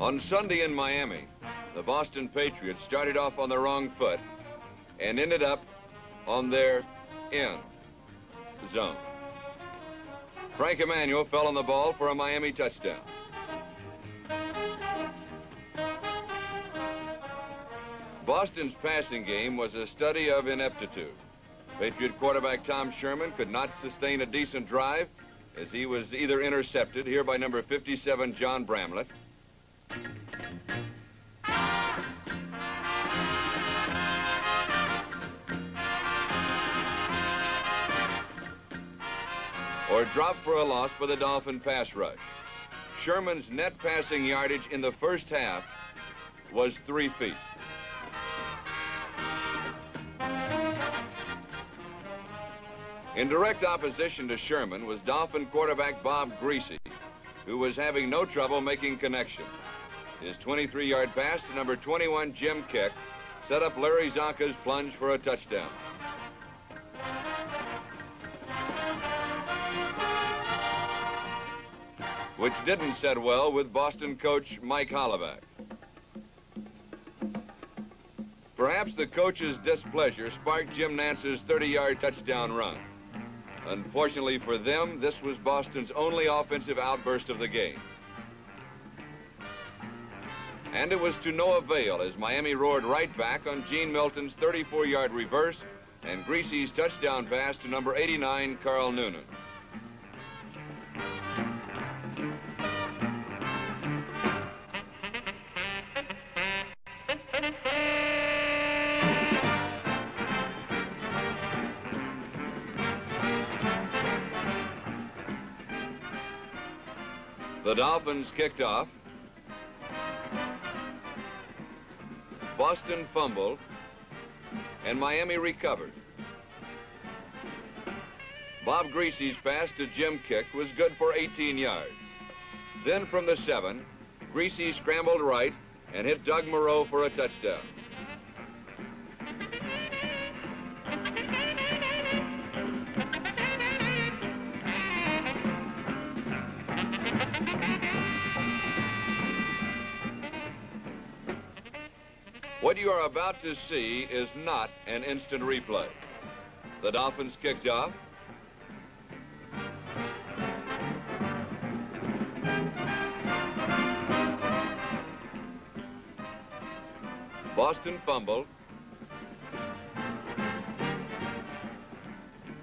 On Sunday in Miami, the Boston Patriots started off on the wrong foot and ended up on their end zone. Frank Emanuel fell on the ball for a Miami touchdown. Boston's passing game was a study of ineptitude. Patriot quarterback Tom Sherman could not sustain a decent drive as he was either intercepted here by number 57 John Bramlett or dropped for a loss for the Dolphin pass rush. Sherman's net passing yardage in the first half was three feet. In direct opposition to Sherman was Dolphin quarterback Bob Griese, who was having no trouble making His 23-yard pass to number 21 Jim Kiick set up Larry Csonka's plunge for a touchdown. Which didn't set well with Boston coach Mike Holovak. Perhaps the coach's displeasure sparked Jim Nance's 30-yard touchdown run. Unfortunately for them, this was Boston's only offensive outburst of the game. And it was to no avail as Miami roared right back on Gene Milton's 34-yard reverse and Griese's touchdown pass to number 89, Karl Noonan. The Dolphins kicked off. Boston fumbled, and Miami recovered. Bob Griese's pass to Jim Kiick was good for 18 yards. Then from the seven, Griese scrambled right and hit Doug Moreau for a touchdown. What you are about to see is not an instant replay. The Dolphins kicked off. Boston fumbled.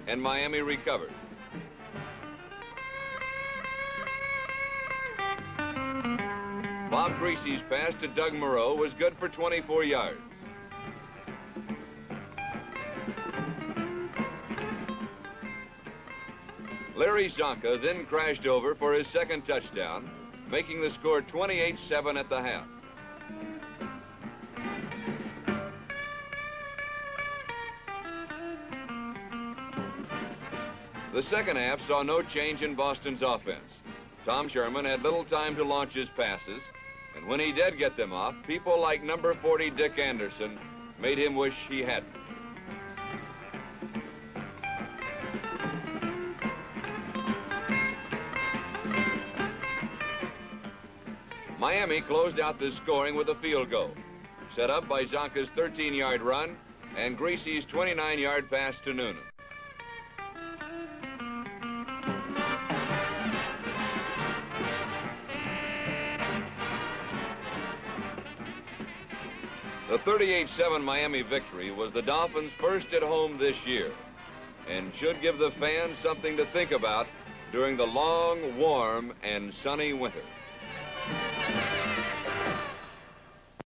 And Miami recovered. Bob Griese's pass to Doug Moreau was good for 24 yards. Larry Csonka then crashed over for his second touchdown, making the score 28-7 at the half. The second half saw no change in Boston's offense. Tom Sherman had little time to launch his passes, and when he did get them off, people like number 40 Dick Anderson made him wish he hadn't. Miami closed out the scoring with a field goal, set up by Csonka's 13-yard run and Griese's 29-yard pass to Noonan. The 38-7 Miami victory was the Dolphins' first at home this year and should give the fans something to think about during the long, warm, and sunny winter.